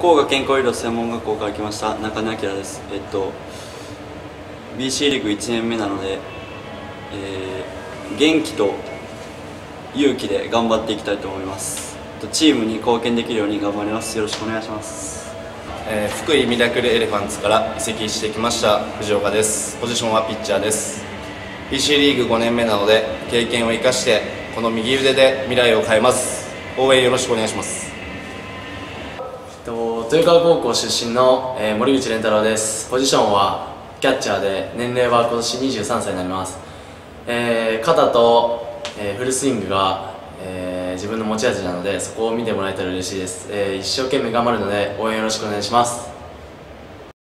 福岡健康医療専門学校から来ました中根明です。えっと BC リーグ1年目なので、えー、元気と勇気で頑張っていきたいと思います。チームに貢献できるように頑張ります。よろしくお願いします。えー、福井ミラクルエレファンツから移籍してきました藤岡です。ポジションはピッチャーです。BC リーグ5年目なので経験を生かしてこの右腕で未来を変えます。応援よろしくお願いします。と豊川高校出身の、えー、森口蓮太郎です。ポジションはキャッチャーで年齢は今年23歳になります、えー、肩と、えー、フルスイングが、えー、自分の持ち味なのでそこを見てもらえたら嬉しいです、えー、一生懸命頑張るので応援よろしくお願いします。